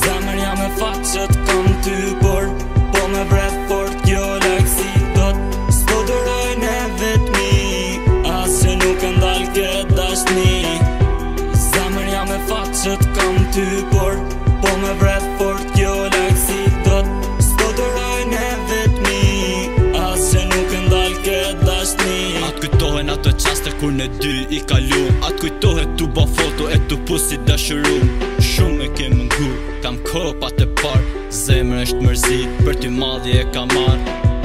Zemër jam e fatë që të kam ty por Po me vret fort kjo like si dot S'po të rojnë e vetmi As që nuk e ndalë këtë dashni Zemër jam e fatë që të kam ty por Po me vret fort kur në dy i kalum Atë kujtohet t'u ba foto e t'u pusi dashurum Shumë e kem ngu, kam kopa të par Zemrë është mërzit për ty madhje e kam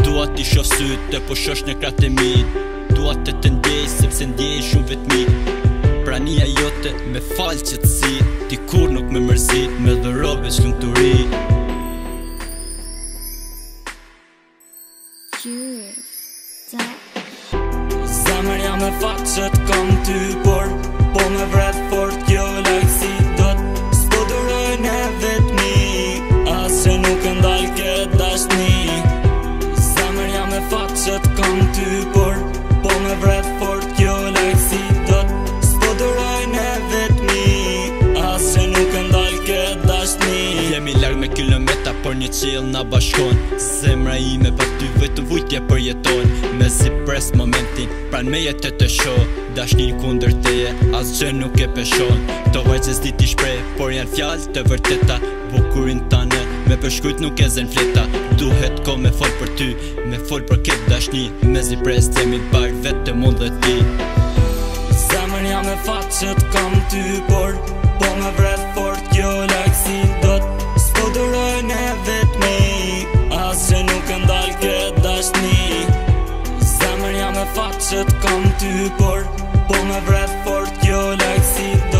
Dua t'i shosyt, të poshosh në kratë e mit Dua të të ndjej, sepse ndjej shumë vetmi Prania jote me falë që t'si Ti kur nuk me mërzi, me dhe që shumë të ri Cheers, Jack në vat sit k larg me kilometa por një qill na bashkon zemra ime për ty vetëm vujtje për jeton me si pres momentin pran me jetë të sho dashnin kundër teje as gjë nuk e peshon të vajtës dit t'i shprej por janë fjalë të vërteta bukurin tane me përshkujt nuk e zen fleta duhet ko me fol për ty me fol për këtë dashni me si pres të jemi par vetë të mund dhe ti Zemër jam e faqet kam ty por kam ty por Po më vret fort kjo like si